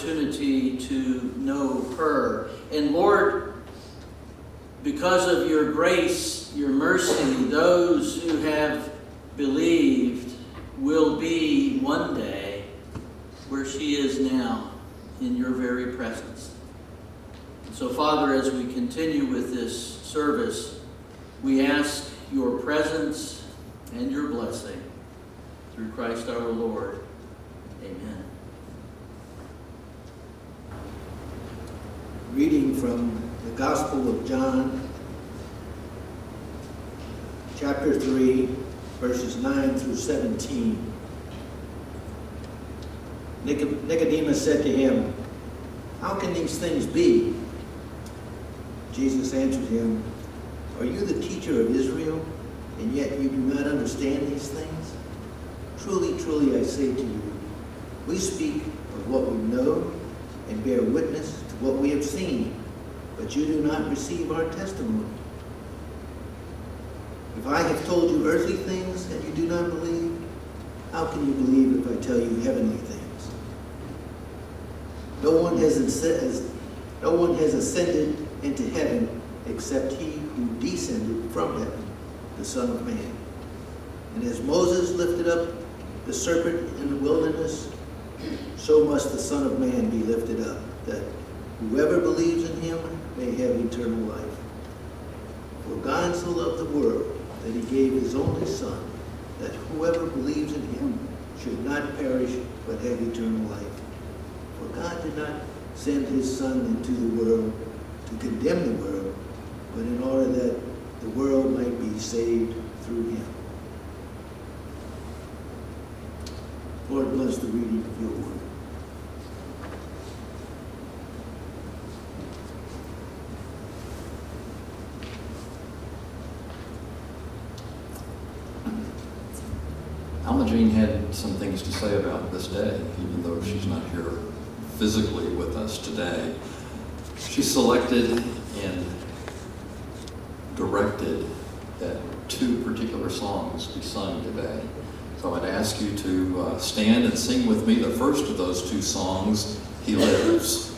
opportunity to know her. And Lord, because of your grace, your mercy, those who have believed will be one day where she is now in your very presence. So, Father, as we continue with this service, we ask your presence and your blessing through Christ our Lord. Amen. Reading from the Gospel of John, chapter 3, verses 9 through 17. Nicodemus said to him, How can these things be? Jesus answered him, Are you the teacher of Israel, and yet you do not understand these things? Truly, truly, I say to you, we speak of what we know and bear witness what we have seen, but you do not receive our testimony. If I have told you earthly things and you do not believe, how can you believe if I tell you heavenly things? No one has, no one has ascended into heaven except he who descended from heaven, the Son of Man. And as Moses lifted up the serpent in the wilderness, so must the Son of Man be lifted up, that Whoever believes in him may have eternal life. For God so loved the world that he gave his only Son, that whoever believes in him should not perish but have eternal life. For God did not send his Son into the world to condemn the world, but in order that the world might be saved through him. Lord, bless the reading of your word. Alma Jean had some things to say about this day, even though she's not here physically with us today. She selected and directed that two particular songs be sung today. So I'd ask you to uh, stand and sing with me the first of those two songs, He Lives.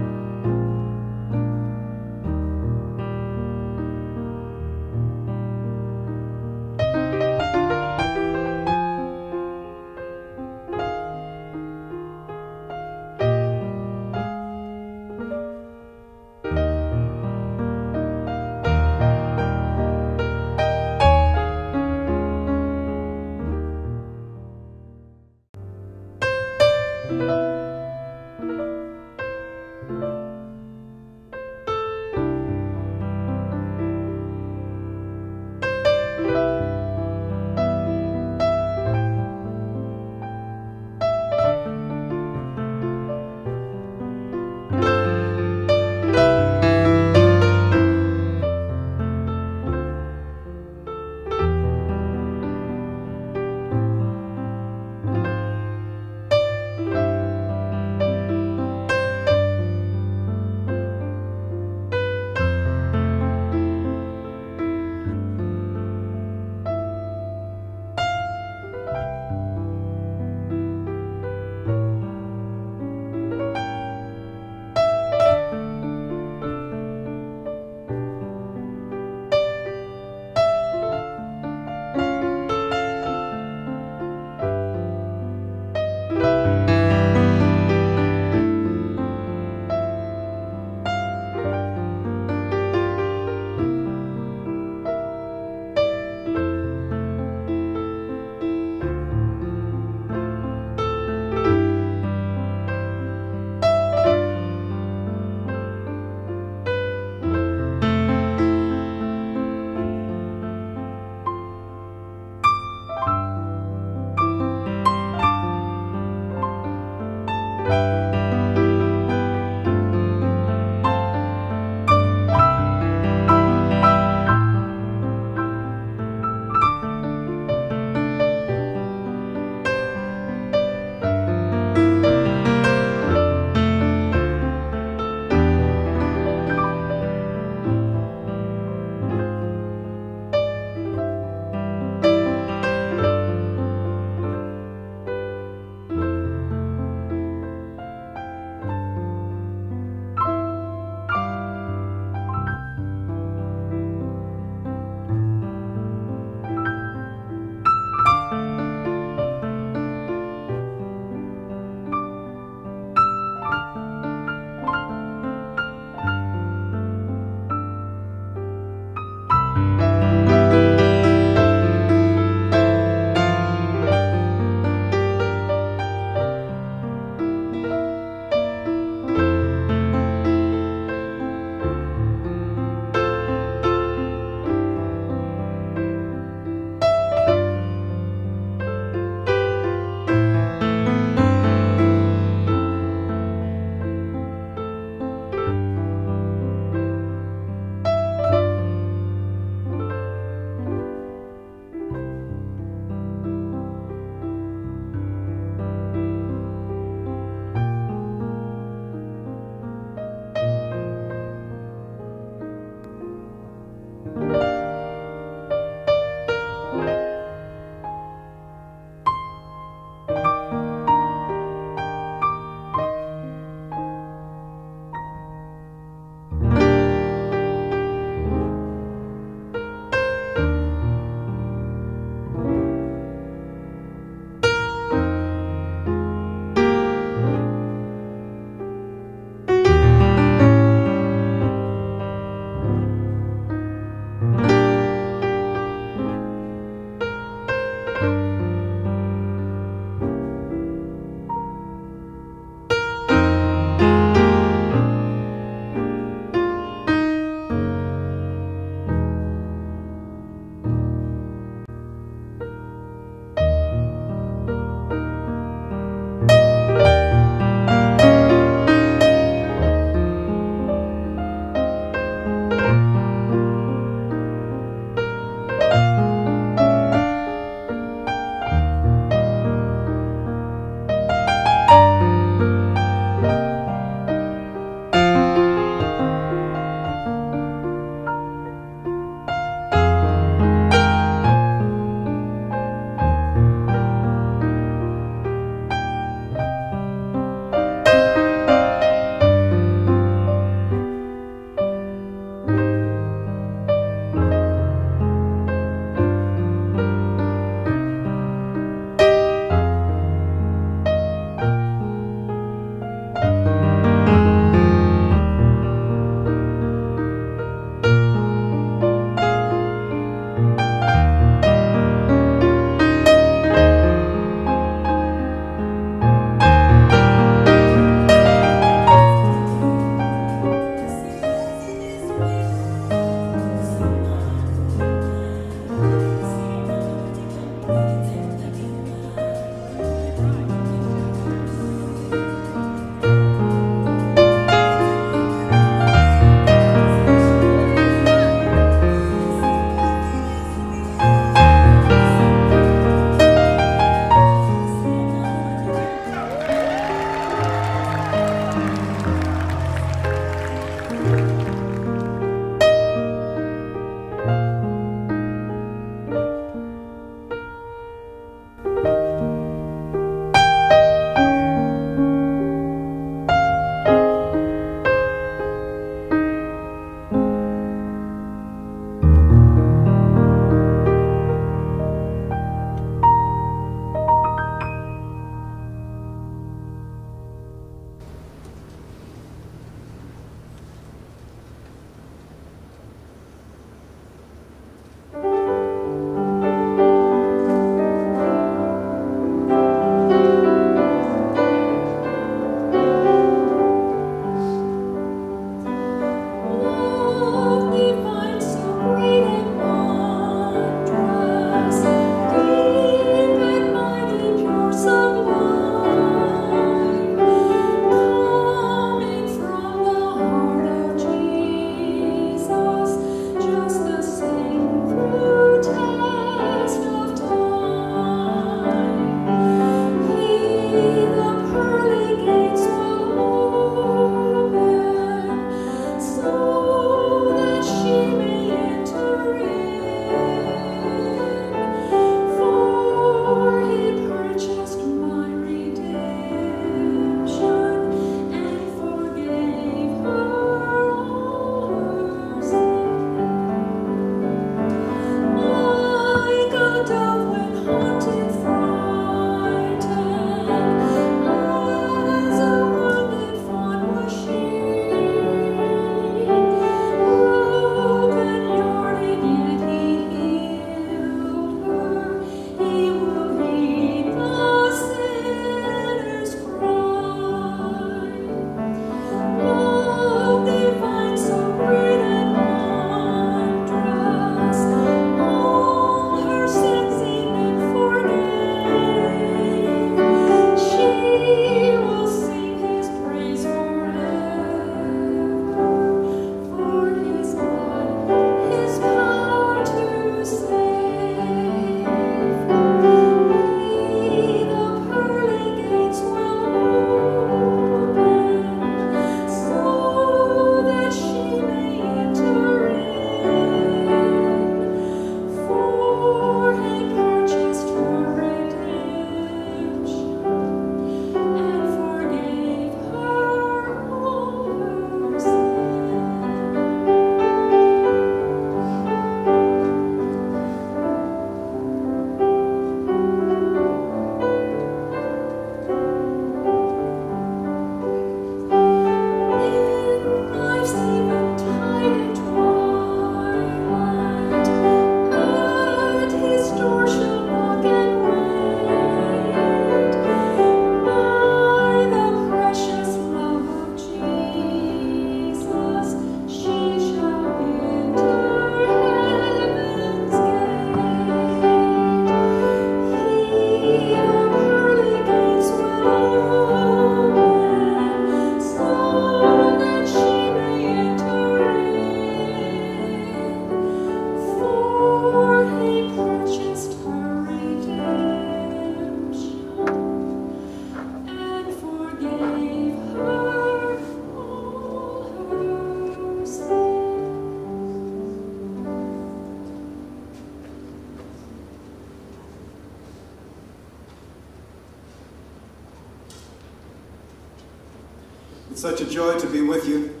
It's such a joy to be with you.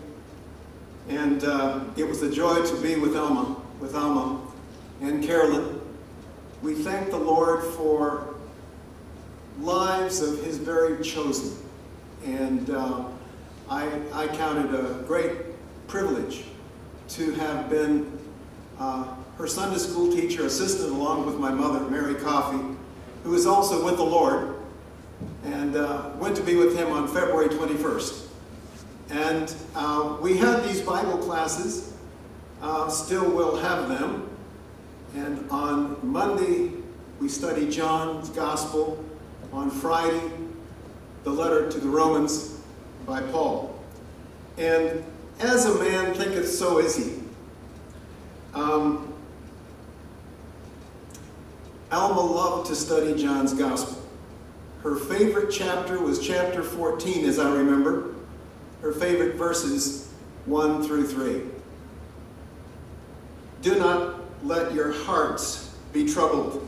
And uh, it was a joy to be with Alma, with Alma and Carolyn. We thank the Lord for lives of his very chosen. And uh, I, I counted a great privilege to have been uh, her Sunday school teacher assistant along with my mother, Mary Coffey, who is also with the Lord, and uh, went to be with him on February 21st. And uh, we had these Bible classes, uh, still will have them. And on Monday, we study John's Gospel. On Friday, the letter to the Romans by Paul. And as a man thinketh, so is he. Um, Alma loved to study John's Gospel. Her favorite chapter was chapter 14, as I remember. Her favorite verses 1 through 3. Do not let your hearts be troubled.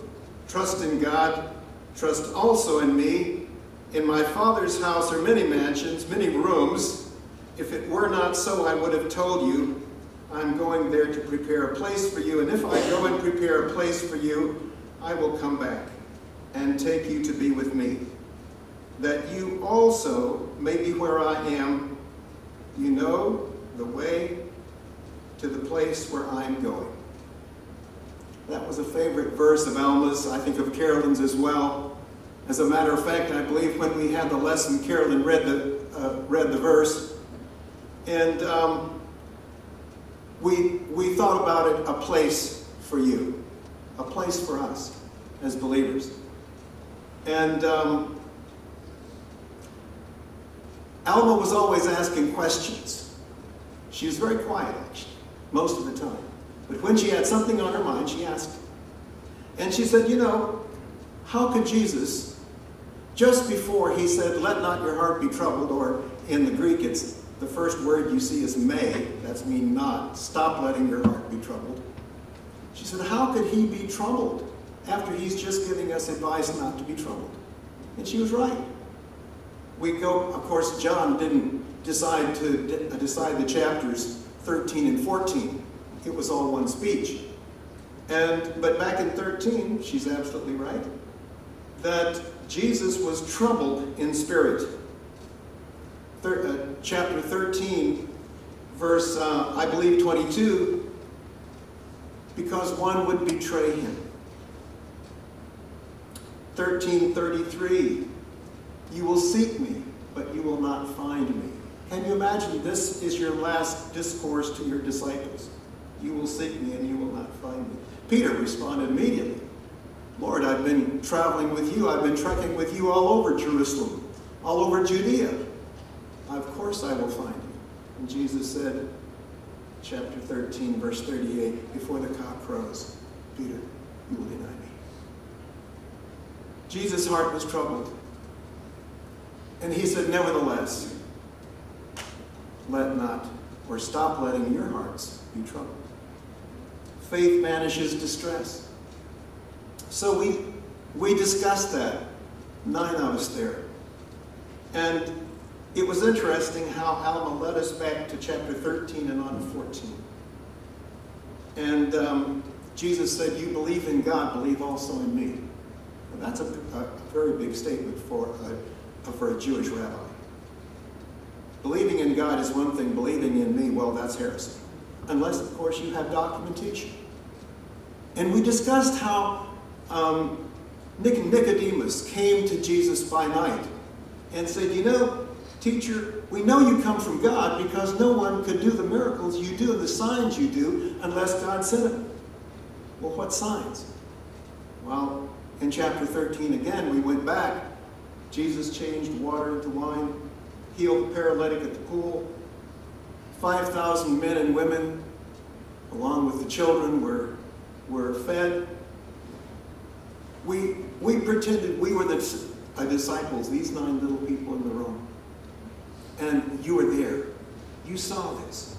Trust in God, trust also in me. In my Father's house are many mansions, many rooms. If it were not so, I would have told you, I'm going there to prepare a place for you. And if I go and prepare a place for you, I will come back and take you to be with me, that you also may be where I am. You know the way to the place where I'm going. That was a favorite verse of Alma's, I think of Carolyn's as well. As a matter of fact, I believe when we had the lesson, Carolyn read the, uh, read the verse. And um, we, we thought about it, a place for you, a place for us as believers. And um, Alma was always asking questions. She was very quiet, actually, most of the time. But when she had something on her mind, she asked. And she said, You know, how could Jesus, just before he said, Let not your heart be troubled, or in the Greek, it's the first word you see is may, that's mean not, stop letting your heart be troubled. She said, How could he be troubled after he's just giving us advice not to be troubled? And she was right. We go, of course, John didn't decide to decide the chapters 13 and 14 it was all one speech. And, but back in 13, she's absolutely right, that Jesus was troubled in spirit. Thir uh, chapter 13, verse, uh, I believe 22, because one would betray him. 1333, you will seek me, but you will not find me. Can you imagine this is your last discourse to your disciples? You will seek me and you will not find me. Peter responded immediately. Lord, I've been traveling with you. I've been trekking with you all over Jerusalem, all over Judea. Of course I will find you. And Jesus said, chapter 13, verse 38, before the cock crows, Peter, you will deny me. Jesus' heart was troubled. And he said, nevertheless, let not, or stop letting your hearts be troubled faith banishes distress. So we, we discussed that, nine of us there. And it was interesting how Alma led us back to chapter 13 and on to 14. And um, Jesus said, you believe in God, believe also in me. And that's a, a, a very big statement for a, for a Jewish rabbi. Believing in God is one thing, believing in me, well, that's heresy. Unless, of course, you have documentation. And we discussed how um, Nicodemus came to Jesus by night and said, You know, teacher, we know you come from God because no one could do the miracles you do and the signs you do unless God sent them. Well, what signs? Well, in chapter 13 again, we went back. Jesus changed water into wine, healed the paralytic at the pool. 5,000 men and women, along with the children, were were fed. We, we pretended we were the uh, disciples, these nine little people in the room. And you were there. You saw this.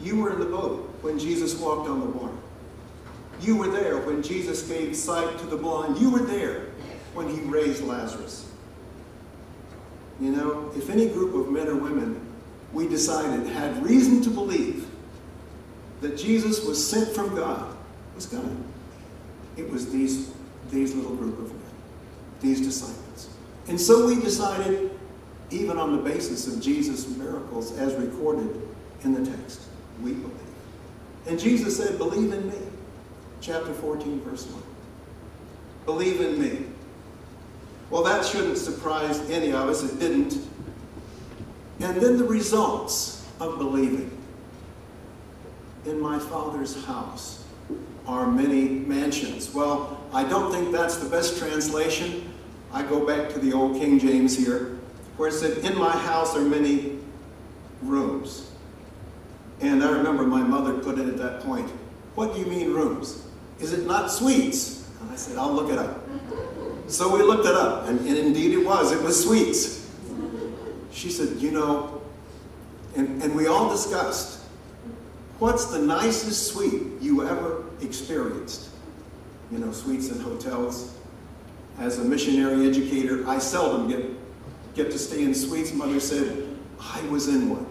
You were in the boat when Jesus walked on the water. You were there when Jesus gave sight to the blind. You were there when he raised Lazarus. You know, if any group of men or women we decided, had reason to believe that Jesus was sent from God, was coming. It was these, these little group of men, these disciples. And so we decided, even on the basis of Jesus' miracles as recorded in the text, we believe. And Jesus said, Believe in me. Chapter 14, verse 1. Believe in me. Well, that shouldn't surprise any of us. It didn't. And then the results of believing. In my Father's house are many mansions. Well, I don't think that's the best translation. I go back to the old King James here, where it said, In my house are many rooms. And I remember my mother put it at that point, What do you mean rooms? Is it not suites? And I said, I'll look it up. So we looked it up, and, and indeed it was. It was suites. She said, You know, and, and we all discussed, what's the nicest suite you ever experienced? You know, suites in hotels. As a missionary educator, I seldom get, get to stay in suites. Mother said, I was in one.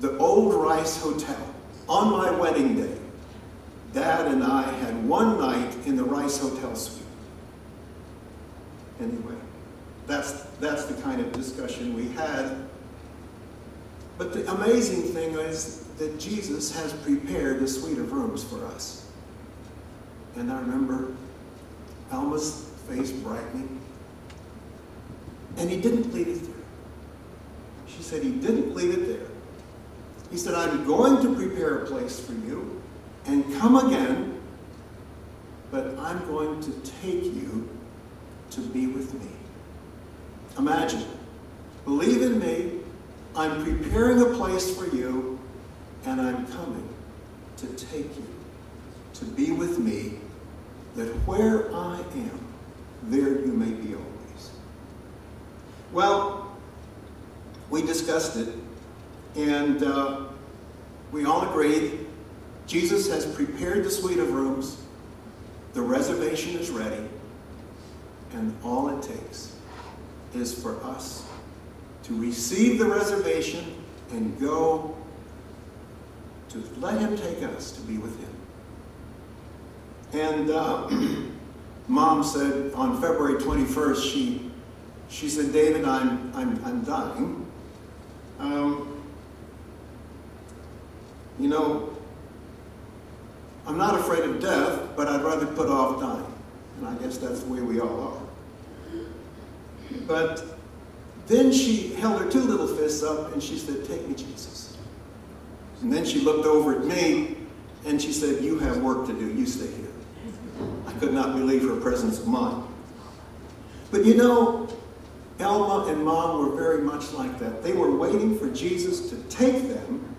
The Old Rice Hotel on my wedding day. Dad and I had one night in the Rice Hotel suite. Anyway, that's, that's the kind of discussion we had. But the amazing thing is that Jesus has prepared a suite of rooms for us. And I remember Alma's face brightening. And he didn't leave it there. She said he didn't leave it there. He said, I'm going to prepare a place for you and come again, but I'm going to take you to be with me. Imagine, believe in me, I'm preparing a place for you, and I'm coming to take you to be with me, that where I am, there you may be always. Well, we discussed it, and uh, we all agreed. Jesus has prepared the suite of rooms, the reservation is ready, and all it takes is for us to receive the reservation and go to let him take us to be with him. And uh, mom said on February 21st, she, she said, David, I'm, I'm, I'm dying. Um, you know, I'm not afraid of death, but I'd rather put off dying. And I guess that's the way we all are. But then she held her two little fists up and she said, Take me, Jesus. And then she looked over at me and she said, You have work to do. You stay here. I could not believe her presence of mind. But you know, Alma and Mom were very much like that. They were waiting for Jesus to take them.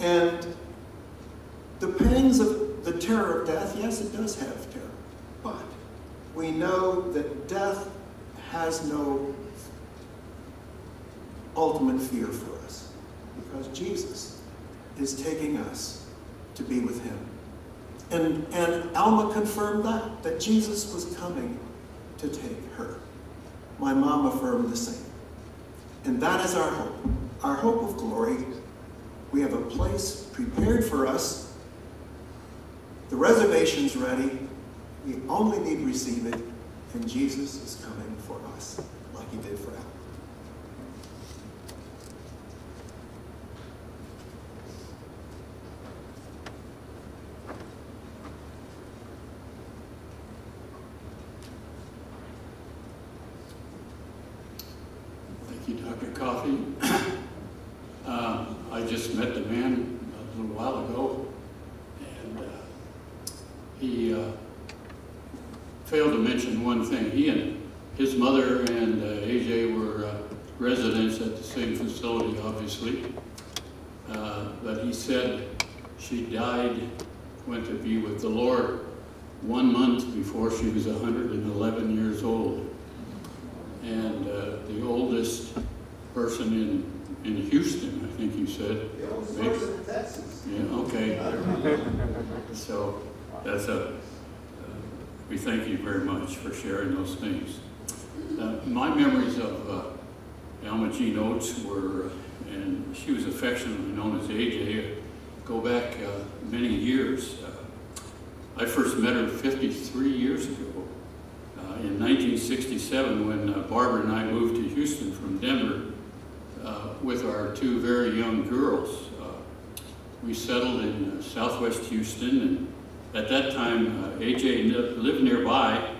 And the pangs of the terror of death, yes, it does have terror. We know that death has no ultimate fear for us because Jesus is taking us to be with him. And, and Alma confirmed that, that Jesus was coming to take her. My mom affirmed the same. And that is our hope, our hope of glory. We have a place prepared for us. The reservation's ready. We only need to receive it, and Jesus is coming for us, like he did for Alma. Thank you, Dr. Coffey. Um, I just met the man a little while ago, and uh, he uh, failed to mention one thing. He and his mother and uh, AJ were uh, residents at the same facility, obviously. Uh, But he said she died, went to be with the Lord one month before she was 111 years old and uh, the oldest person in, in Houston, I think you said. The oldest person in Texas. Yeah, okay. So that's a, we thank you very much for sharing those things. Uh, My memories of uh, Alma Jean Oates were and she was affectionately known as AJ. Go back uh, many years. Uh, I first met her 53 years ago uh, in 1967 when uh, Barbara and I moved to Houston from Denver uh, with our two very young girls. Uh, we settled in uh, southwest Houston, and at that time, uh, AJ lived nearby,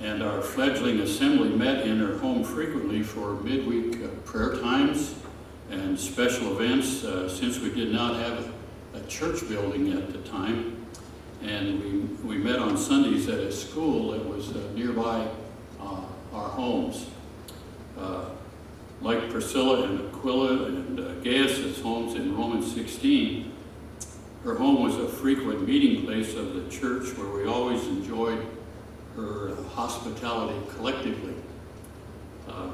and our fledgling assembly met in her home frequently for midweek uh, prayer times and special events, uh, since we did not have a church building at the time. And we, we met on Sundays at a school that was uh, nearby uh, our homes. Uh, like Priscilla and Aquila and uh, Gaius' homes in Romans 16, her home was a frequent meeting place of the church where we always enjoyed her hospitality collectively. Uh,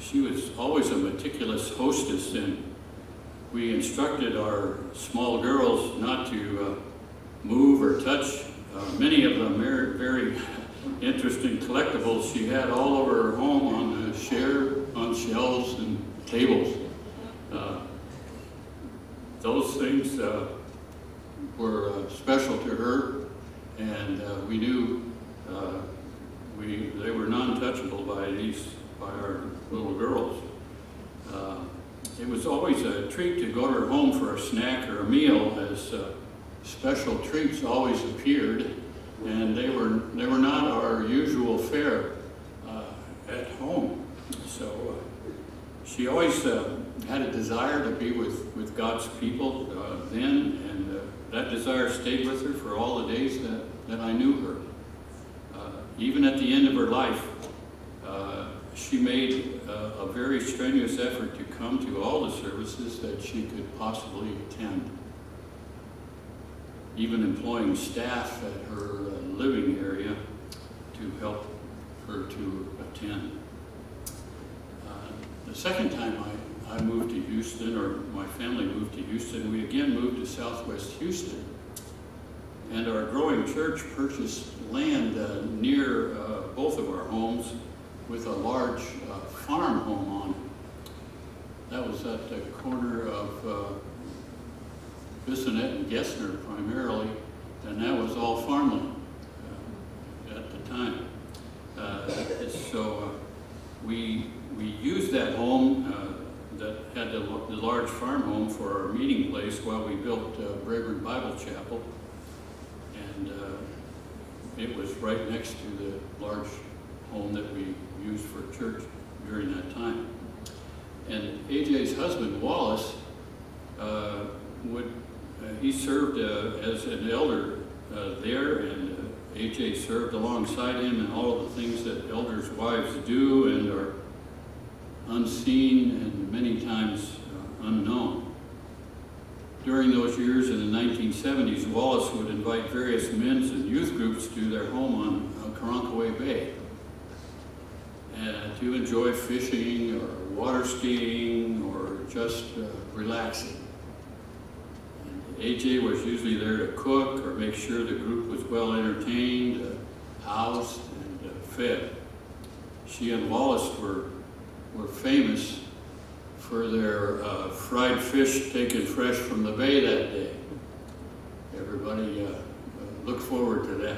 she was always a meticulous hostess, and we instructed our small girls not to uh, move or touch uh, many of the very, very interesting collectibles she had all over her home on the share, on shelves and tables. Uh, those things uh, were uh, special to her, and uh, we knew uh, we they were non-touchable by these by our little girls. Uh, it was always a treat to go to her home for a snack or a meal, as uh, special treats always appeared, and they were they were not our usual fare at home. So she always uh, had a desire to be with, with God's people uh, then, and uh, that desire stayed with her for all the days that, that I knew her. Uh, even at the end of her life, uh, she made uh, a very strenuous effort to come to all the services that she could possibly attend. Even employing staff at her uh, living area to help her to attend. The second time I, I moved to Houston, or my family moved to Houston, we again moved to southwest Houston. And our growing church purchased land uh, near uh, both of our homes with a large uh, farm home on it. That was at the corner of uh, Bissonnet and Gessner primarily, and that was all farmland uh, at the time. Uh, So we, we used that home that had the, the large farm home for our meeting place while we built uh, Braeburn Bible Chapel. And uh, it was right next to the large home that we used for church during that time. And AJ's husband, Wallace, uh, would, uh, he served uh, as an elder uh, there, and uh, AJ served alongside him in all of the things that elders' wives do and are unseen and many times uh, unknown. During those years in the 1970s, Wallace would invite various men's and youth groups to their home on uh, Bay uh, to enjoy fishing or water skiing or just uh, relaxing. And AJ was usually there to cook or make sure the group was well entertained, uh, housed, and uh, fed. She and Wallace were, were famous for their uh, fried fish taken fresh from the bay that day. Everybody uh, looked forward to that.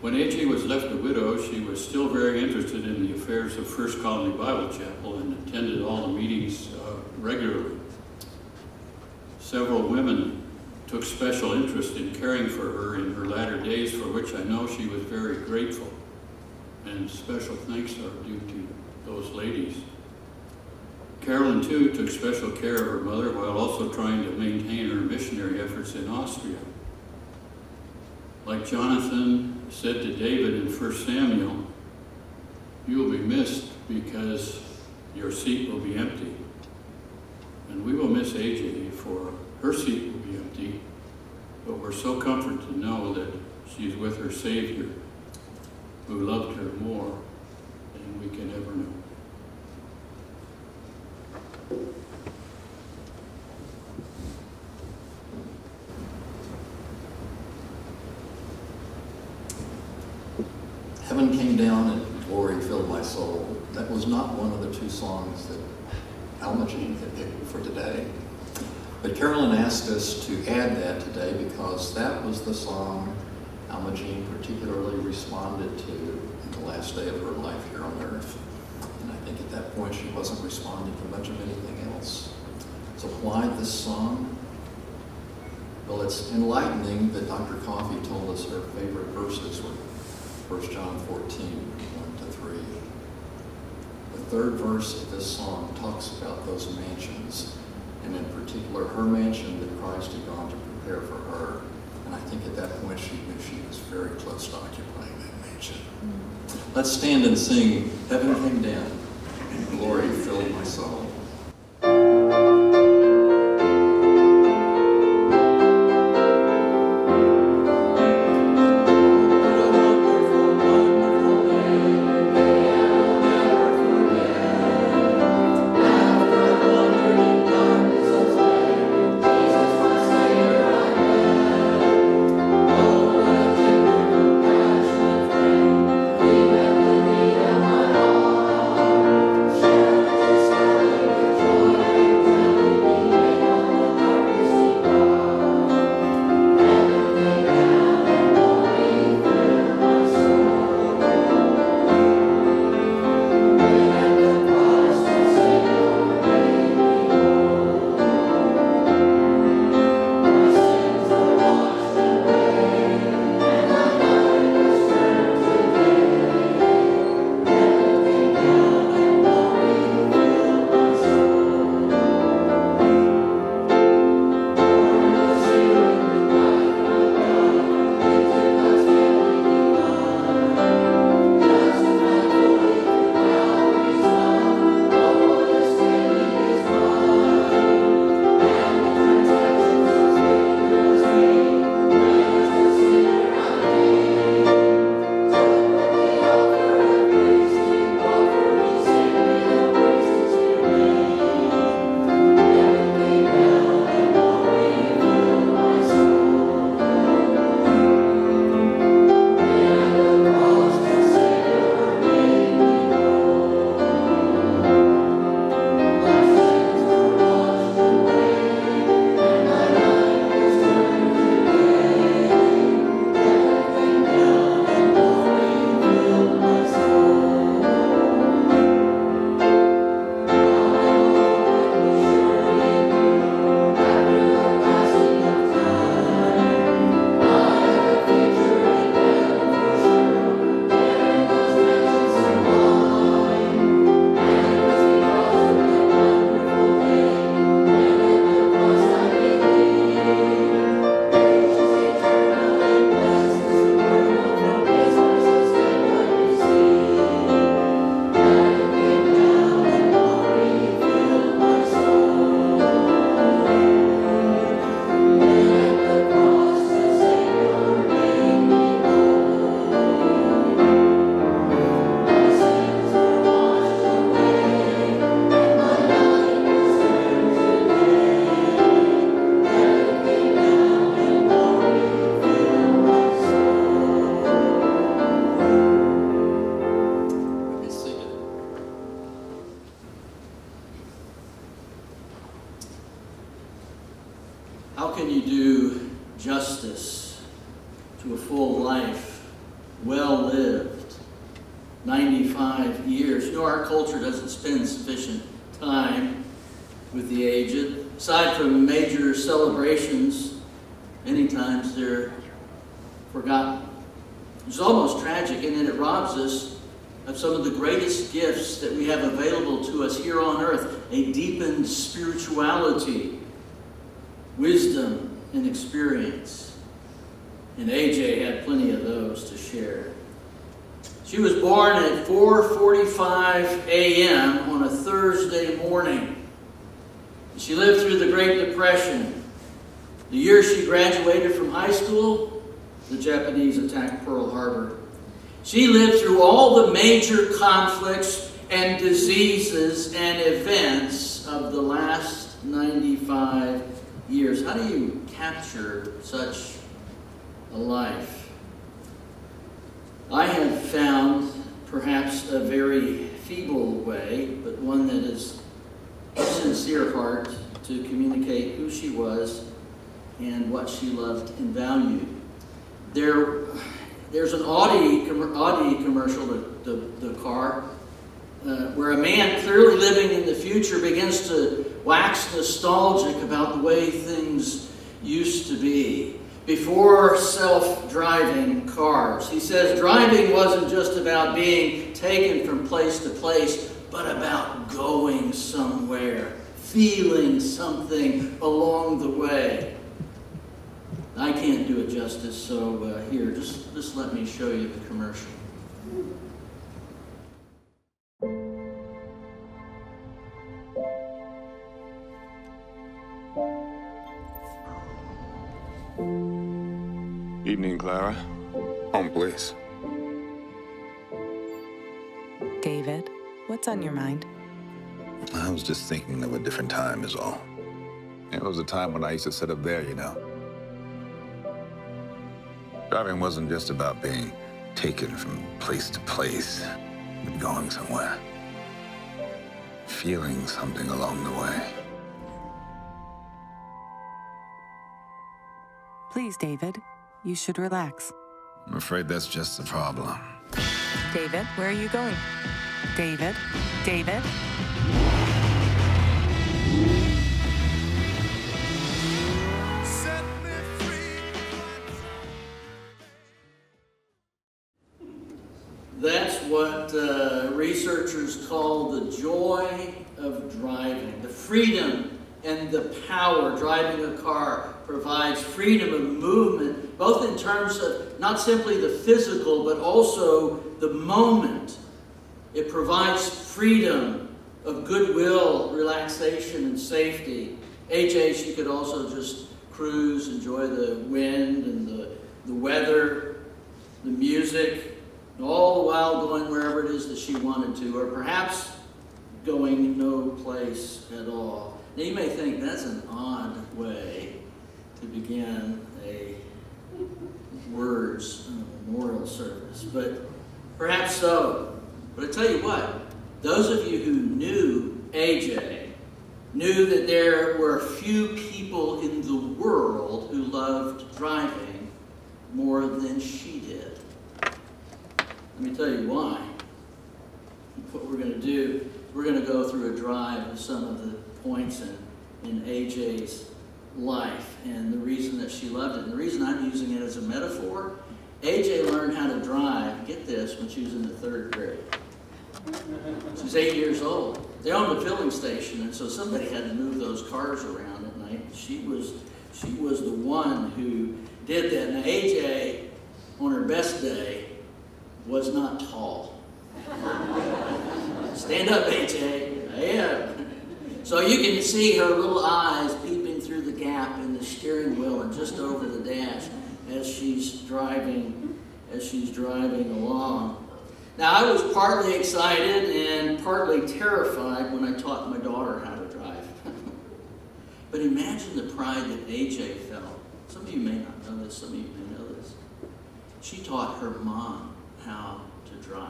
When AJ was left a widow, she was still very interested in the affairs of First Colony Bible Chapel and attended all the meetings uh, regularly. Several women took special interest in caring for her in her latter days, for which I know she was very grateful. And special thanks are due to those ladies. Carolyn, too, took special care of her mother while also trying to maintain her missionary efforts in Austria. Like Jonathan said to David in 1 Samuel, you will be missed because your seat will be empty. And we will miss AJ for her seat will be empty, but we're so comforted to know that she's with her Savior who loved her more than we can ever know. Heaven came down and Glory Filled My Soul. That was not one of the two songs that Alma Jean had picked for today. But Carolyn asked us to add that today because that was the song Alma Jean particularly responded to in the last day of her life here on earth. And I think at that point she wasn't responding to much of anything else. So why this song? Well, it's enlightening that Dr. Coffey told us her favorite verses were 1 John 14, 1 to 3. The third verse of this song talks about those mansions, and in particular her mansion that Christ had gone to prepare for her. I think at that point she knew she was very close to occupying that mansion. Mm. Let's stand and sing, Heaven Came Down, and Glory Filled My Soul. And what she loved and valued. There, there's an Audi, Audi commercial, the, the, the car, uh, where a man clearly living in the future begins to wax nostalgic about the way things used to be before self-driving cars. He says driving wasn't just about being taken from place to place, but about going somewhere, feeling something along the way. I can't do it justice, so uh, here, just, just let me show you the commercial. Evening, Clara. Home, please. David, what's on your mind? I was just thinking of a different time, is all. It was a time when I used to sit up there, you know. Driving wasn't just about being taken from place to place, but going somewhere. Feeling something along the way. Please, David, you should relax. I'm afraid that's just the problem. David, where are you going? David? David? What uh, researchers call the joy of driving, the freedom and the power driving a car provides freedom of movement, both in terms of not simply the physical, but also the moment. It provides freedom of goodwill, relaxation, and safety. AJ, she could also just cruise, enjoy the wind and the, the weather, the music, all the while going wherever it is that she wanted to, or perhaps going no place at all. Now you may think that's an odd way to begin a words a memorial service, but perhaps so. But I tell you what, those of you who knew AJ knew that there were few people in the world who loved driving more than she did. Let me tell you why. What we're going to do, we're going to go through a drive of some of the points in, in AJ's life and the reason that she loved it. And the reason I'm using it as a metaphor, AJ learned how to drive, get this, when she was in the third grade. She's eight years old. They owned a filling station, and so somebody had to move those cars around at night. She was, she was the one who did that. Now, AJ, on her best day, was not tall. Stand up, AJ. I am. So you can see her little eyes peeping through the gap in the steering wheel and just over the dash as she's driving, as she's driving along. Now, I was partly excited and partly terrified when I taught my daughter how to drive. but imagine the pride that AJ felt. Some of you may not know this, some of you may know this. She taught her mom how to drive.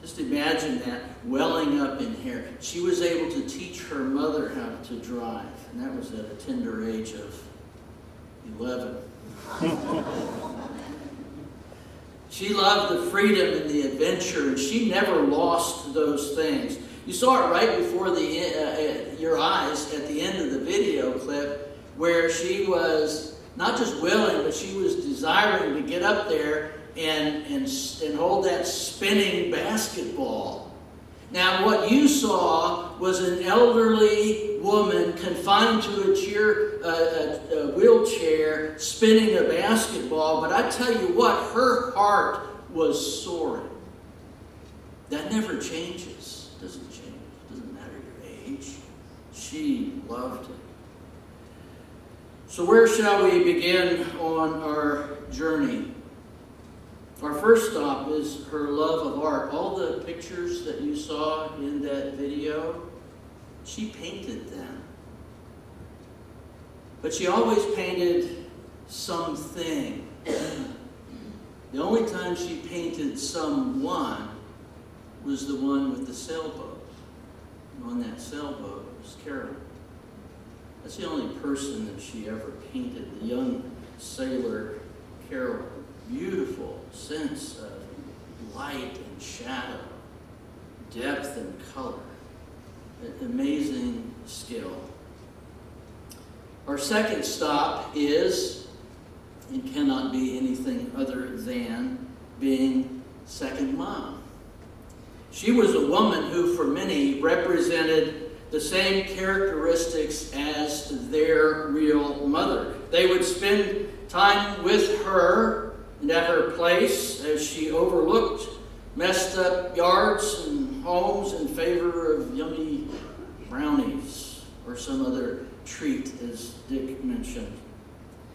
Just imagine that welling up in her. She was able to teach her mother how to drive, and that was at a tender age of 11. She loved the freedom and the adventure, and she never lost those things. You saw it right before the, uh, uh, your eyes at the end of the video clip, where she was not just willing, but she was desiring to get up there and, and, and hold that spinning basketball. Now, what you saw was an elderly woman confined to a, chair, a, a wheelchair spinning a basketball, but I tell you what, her heart was soaring. That never changes. Doesn't change. Doesn't matter your age. She loved it. So, where shall we begin on our journey? Our first stop is her love of art. All the pictures that you saw in that video, she painted them. But she always painted something. The only time she painted someone was the one with the sailboat. And on that sailboat was Carol. That's the only person that she ever painted, the young sailor Carol. Beautiful sense of light and shadow, depth and color. Amazing skill. Our second stop is, and cannot be anything other than, being second mom. She was a woman who, for many, represented the same characteristics as their real mother. They would spend time with her and at her place as she overlooked messed up yards and homes in favor of yummy brownies or some other treat, as Dick mentioned.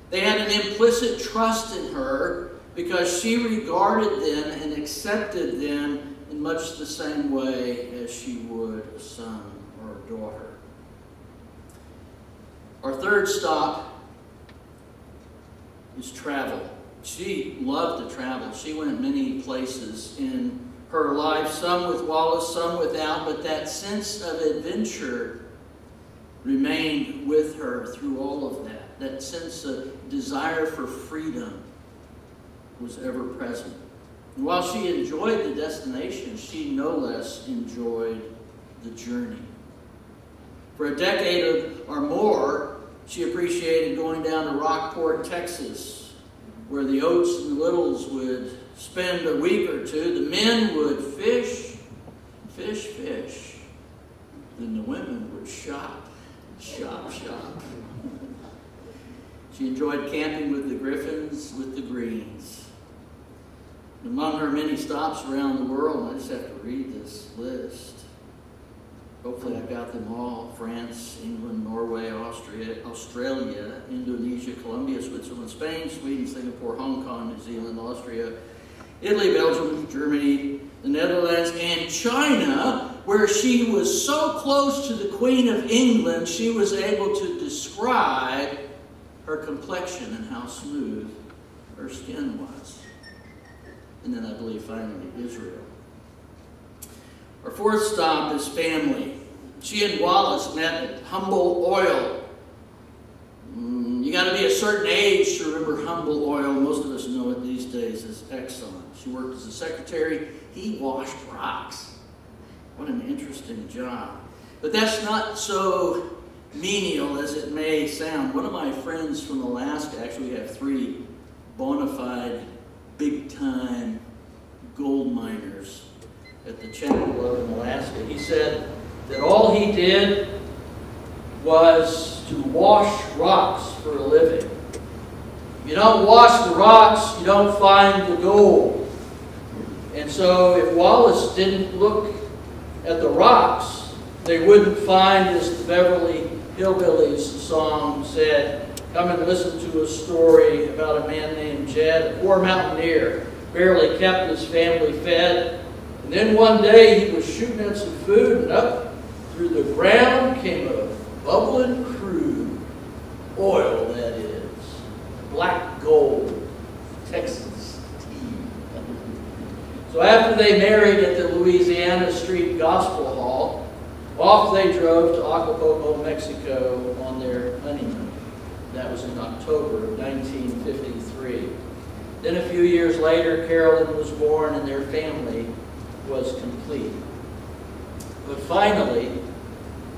They had an implicit trust in her because she regarded them and accepted them in much the same way as she would a son or a daughter. Our third stop is travel. She loved to travel. She went many places in her life, some with Wallace, some without, but that sense of adventure remained with her through all of that. That sense of desire for freedom was ever present. And while she enjoyed the destination, she no less enjoyed the journey. For a decade or more, she appreciated going down to Rockport, Texas, where the Oates and Littles would spend a week or two. The men would fish, fish, fish. Then the women would shop, shop, shop. She enjoyed camping with the Griffins, with the Greens. Among her many stops around the world, I just have to read this list. Hopefully, I've got them all France, England, Norway, Austria, Australia, Indonesia, Colombia, Switzerland, Spain, Sweden, Singapore, Hong Kong, New Zealand, Austria, Italy, Belgium, Germany, the Netherlands, and China, where she was so close to the Queen of England, she was able to describe her complexion and how smooth her skin was. And then I believe finally Israel. Our fourth stop is family. She and Wallace met at Humble Oil. Mm, you got to be a certain age to remember Humble Oil. Most of us know it these days as Exxon. She worked as a secretary. He washed rocks. What an interesting job. But that's not so menial as it may sound. One of my friends from Alaska, actually have three bona fide, big-time gold miners at the Chapel in Alaska. He said that all he did was to wash rocks for a living. If you don't wash the rocks, you don't find the gold. And so if Wallace didn't look at the rocks, they wouldn't find, as the Beverly Hillbillies song said, come and listen to a story about a man named Jed, a poor mountaineer, barely kept his family fed. Then one day he was shooting at some food, and up through the ground came a bubbling crude, oil that is, black gold, Texas tea. So after they married at the Louisiana Street Gospel Hall, off they drove to Acapulco, Mexico on their honeymoon. That was in October of 1953. Then a few years later, Carolyn was born and their family was complete. But finally,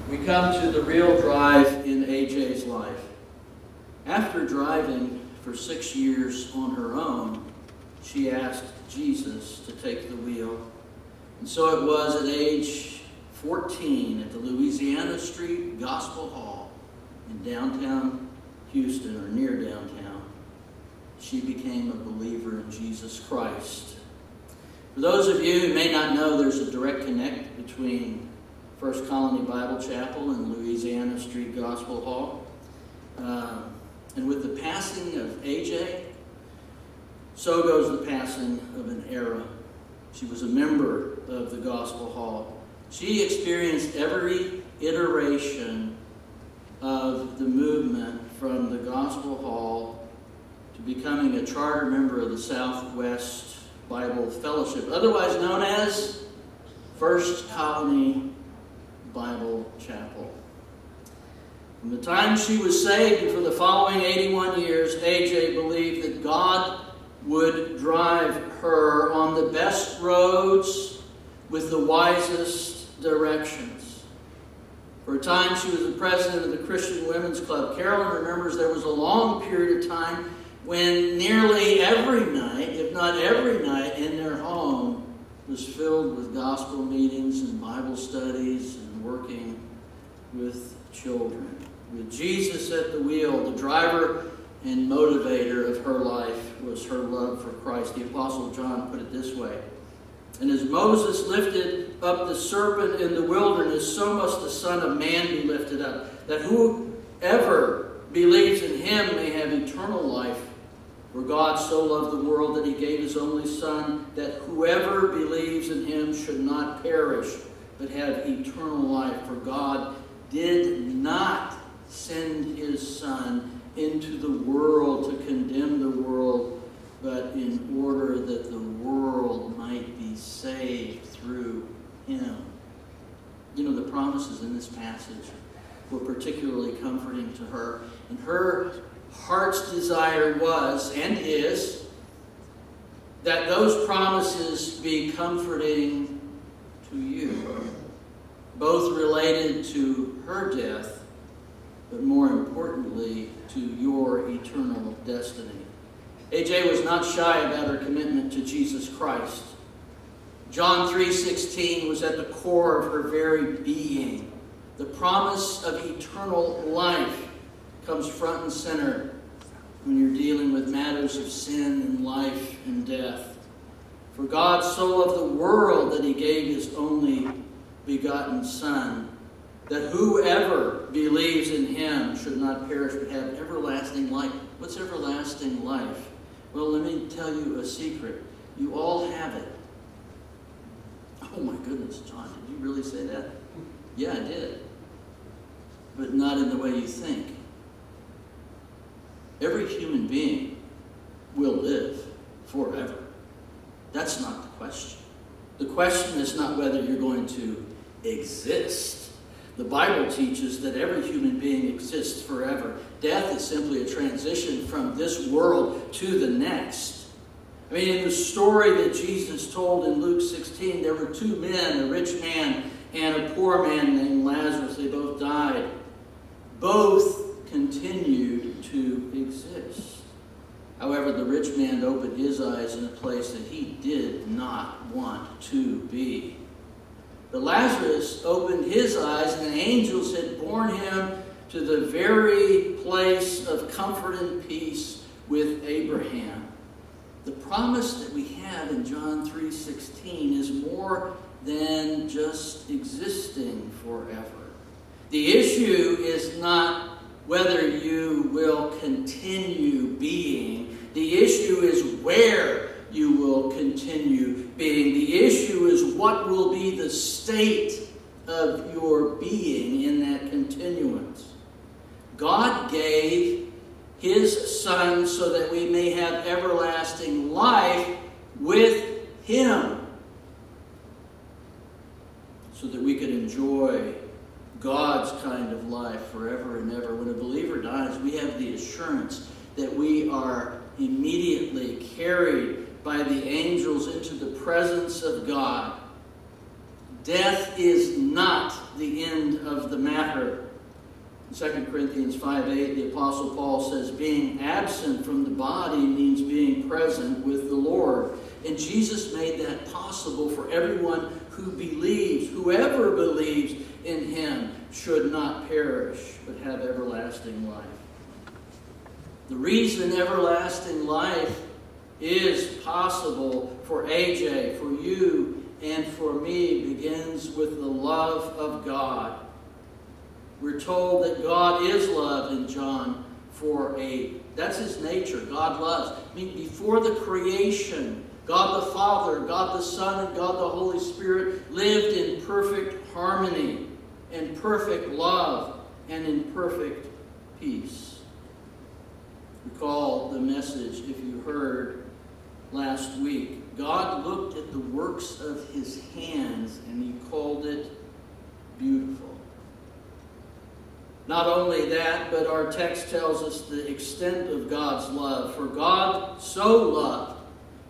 we come to the real drive in AJ's life. After driving for six years on her own, she asked Jesus to take the wheel. And so it was at age 14 at the Louisiana Street Gospel Hall in downtown Houston, or near downtown, she became a believer in Jesus Christ. For those of you who may not know, there's a direct connect between First Colony Bible Chapel and Louisiana Street Gospel Hall. Uh, and with the passing of AJ, so goes the passing of an era. She was a member of the Gospel Hall. She experienced every iteration of the movement from the Gospel Hall to becoming a charter member of the Southwest Bible Fellowship, otherwise known as First Colony Bible Chapel. From the time she was saved for the following 81 years, AJ believed that God would drive her on the best roads with the wisest directions. For a time, she was the president of the Christian Women's Club. Carolyn remembers there was a long period of time when nearly every night, if not every night, in their home was filled with gospel meetings and Bible studies and working with children. With Jesus at the wheel, the driver and motivator of her life was her love for Christ. The Apostle John put it this way And as Moses lifted up the serpent in the wilderness, so must the Son of Man be lifted up, that whoever believes in him may have eternal life. For God so loved the world that he gave his only Son, that whoever believes in him should not perish, but have eternal life. For God did not send his Son into the world to condemn the world, but in order that the world might be saved through him. You know, the promises in this passage were particularly comforting to her. And her heart's desire was and is that those promises be comforting to you, both related to her death, but more importantly, to your eternal destiny. AJ was not shy about her commitment to Jesus Christ. John 3:16 was at the core of her very being. The promise of eternal life comes front and center when you're dealing with matters of sin and life and death. For God so loved the world that he gave his only begotten Son, that whoever believes in him should not perish but have everlasting life. What's everlasting life? Well, let me tell you a secret. You all have it. Oh my goodness, John, did you really say that? Yeah, I did. But not in the way you think. Every human being will live forever. That's not the question. The question is not whether you're going to exist. The Bible teaches that every human being exists forever. Death is simply a transition from this world to the next. I mean, in the story that Jesus told in Luke 16, there were two men, a rich man and a poor man named Lazarus. They both died. Both continued to exist. However, the rich man opened his eyes in a place that he did not want to be. But Lazarus opened his eyes, and the angels had borne him to the very place of comfort and peace with Abraham. The promise that we have in John 3:16 is more than just existing forever. The issue is not whether you will continue being. The issue is where you will continue being. The issue is what will be the state of your being in that continuance. God gave his Son so that we may have everlasting life with him. So that we could enjoy God's kind of life forever and ever. When a believer dies, we have the assurance that we are immediately carried by the angels into the presence of God. Death is not the end of the matter. In 2 Corinthians 5 8, the Apostle Paul says, Being absent from the body means being present with the Lord. And Jesus made that possible for everyone who believes, whoever believes in him should not perish, but have everlasting life. The reason everlasting life is possible for AJ, for you, and for me begins with the love of God. We're told that God is love in John 4 8. That's his nature. God loves. I mean, before the creation, God the Father, God the Son, and God the Holy Spirit lived in perfect harmony and perfect love and in perfect peace. Recall the message, if you heard last week. God looked at the works of his hands and he called it beautiful. Not only that, but our text tells us the extent of God's love. For God so loved,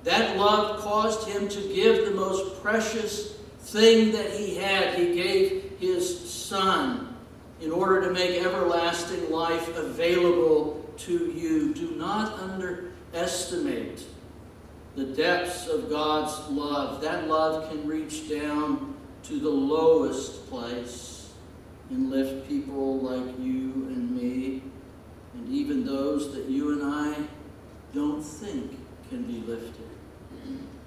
that love caused him to give the most precious thing that he had. He gave his Son in order to make everlasting life available to you. Do not underestimate the depths of God's love. That love can reach down to the lowest place and lift people like you and me, and even those that you and I don't think can be lifted.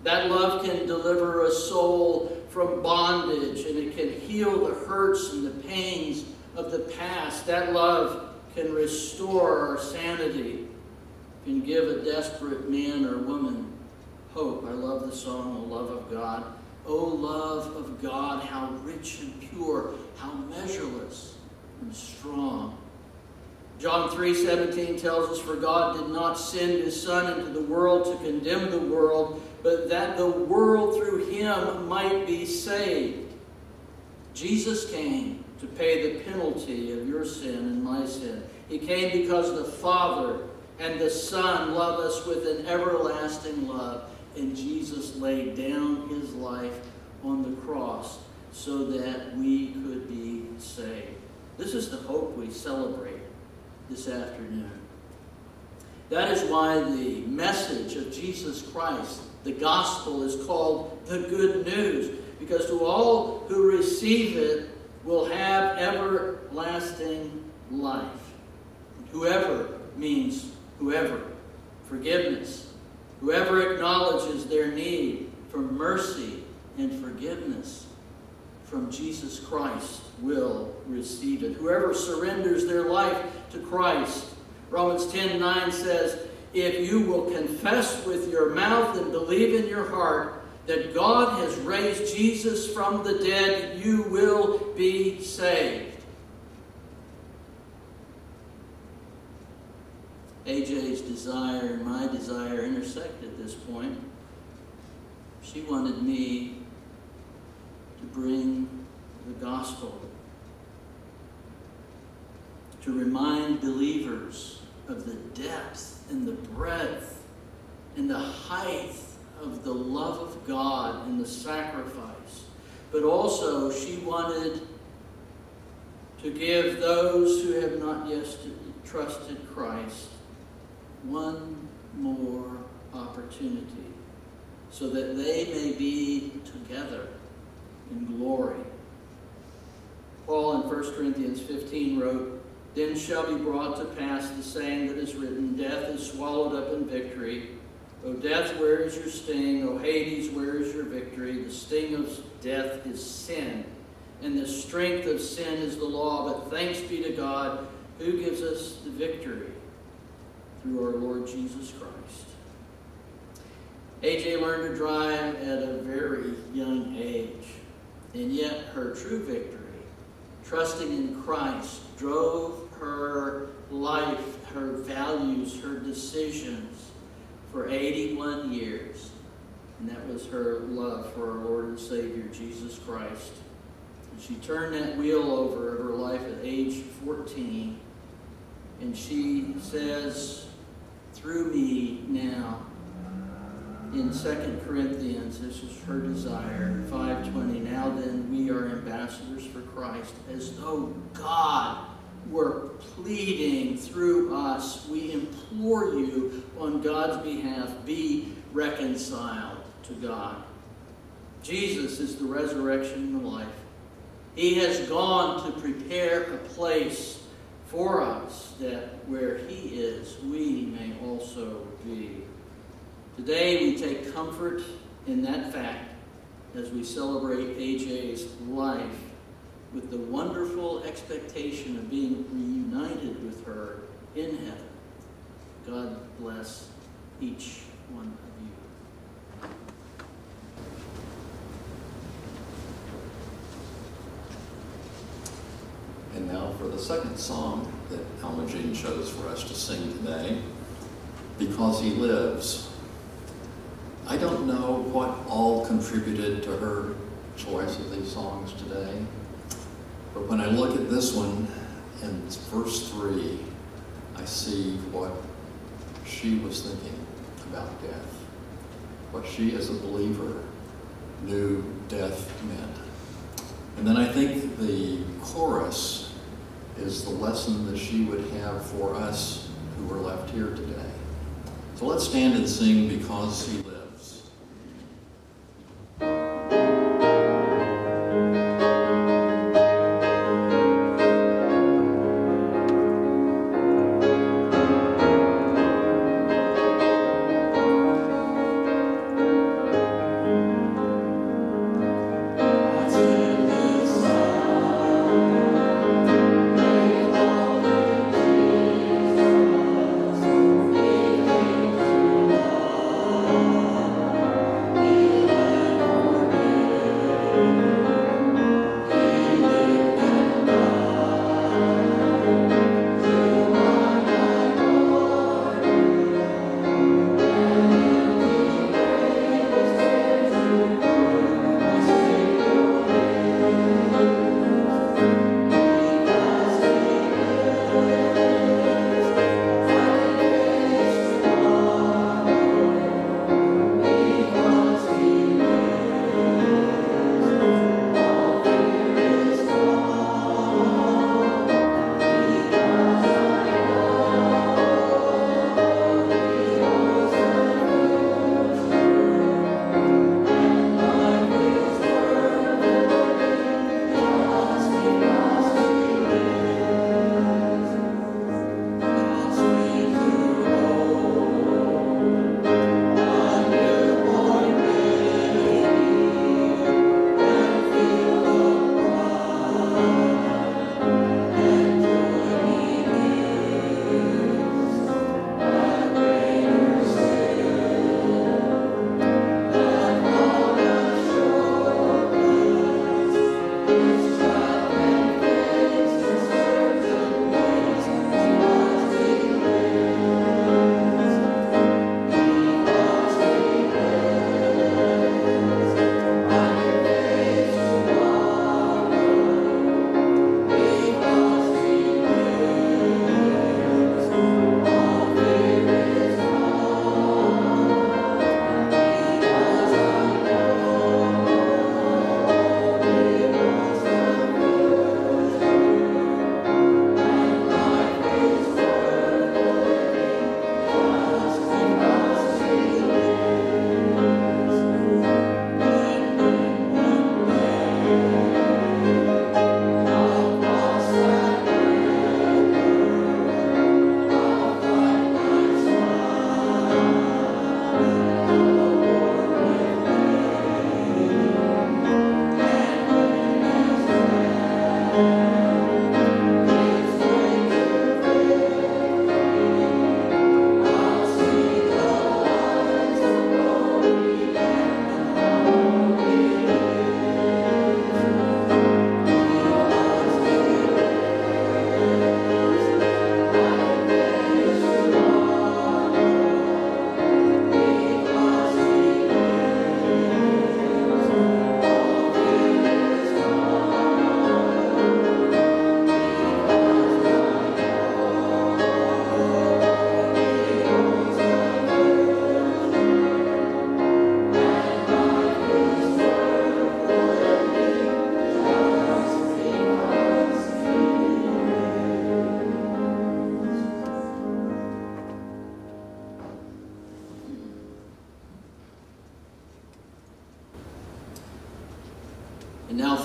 That love can deliver a soul from bondage and it can heal the hurts and the pains of the past. That love can restore our sanity, can give a desperate man or woman hope. I love the song, O Love of God. O love of God, how rich and pure, how measureless and strong. John 3:17 tells us for God did not send his son into the world to condemn the world, but that the world through him might be saved. Jesus came to pay the penalty of your sin and my sin. He came because the Father and the Son love us with an everlasting love. And Jesus laid down his life on the cross so that we could be saved. This is the hope we celebrate this afternoon. That is why the message of Jesus Christ the gospel is called the good news because to all who receive it will have everlasting life. Whoever means whoever. Forgiveness. Whoever acknowledges their need for mercy and forgiveness from Jesus Christ will receive it. Whoever surrenders their life to Christ. Romans 10 9 says, if you will confess with your mouth and believe in your heart that God has raised Jesus from the dead, you will be saved. AJ's desire and my desire intersect at this point. She wanted me to bring the gospel, to remind believers of the depth and the breadth and the height of the love of God and the sacrifice. But also, she wanted to give those who have not yet trusted Christ one more opportunity so that they may be together in glory. Paul in 1 Corinthians 15 wrote, then shall be brought to pass the saying that is written, Death is swallowed up in victory. O death, where is your sting? O Hades, where is your victory? The sting of death is sin, and the strength of sin is the law. But thanks be to God who gives us the victory through our Lord Jesus Christ. AJ learned to drive at a very young age, and yet her true victory, trusting in Christ, drove her life, her values, her decisions for 81 years. And that was her love for our Lord and Savior, Jesus Christ. And she turned that wheel over of her life at age 14. And she says, through me now, in 2 Corinthians, this is her desire, 5.20, now then we are ambassadors for Christ, as though God were pleading through us. We implore you on God's behalf, be reconciled to God. Jesus is the resurrection and the life. He has gone to prepare a place for us that where he is, we may also be. Today we take comfort in that fact as we celebrate AJ's life with the wonderful expectation of being reunited with her in heaven. God bless each one of you. And now for the second song that Alma Jean chose for us to sing today, Because He Lives. I don't know what all contributed to her choice of these songs today. But when I look at this one, in verse 3, I see what she was thinking about death, what she as a believer knew death meant. And then I think the chorus is the lesson that she would have for us who are left here today. So let's stand and sing because he lives.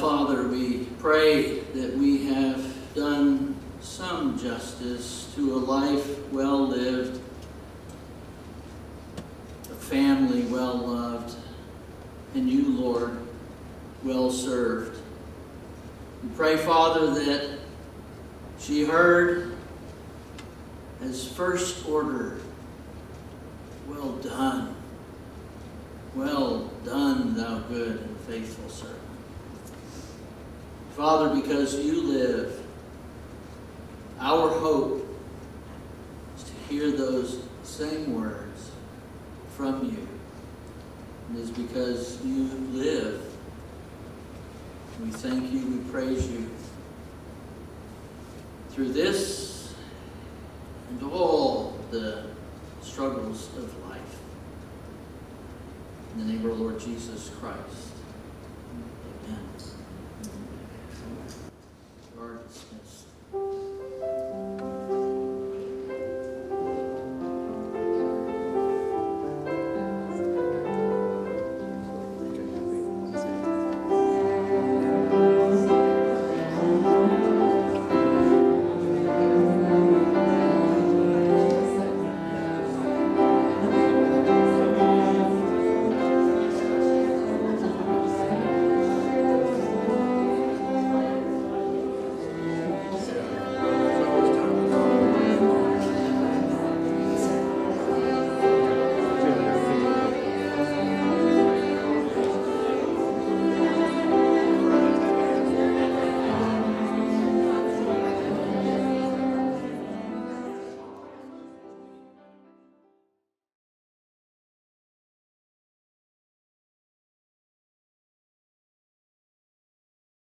Father, we pray that we have done some justice to a life well lived, a family well loved, and you, Lord, well served. We pray, Father, that she heard as first order, well done, well done, thou good and faithful servant. Father, because you live, our hope is to hear those same words from you. And It is because you live. We thank you, we praise you. through this and all the struggles of life. In the name of our Lord Jesus Christ.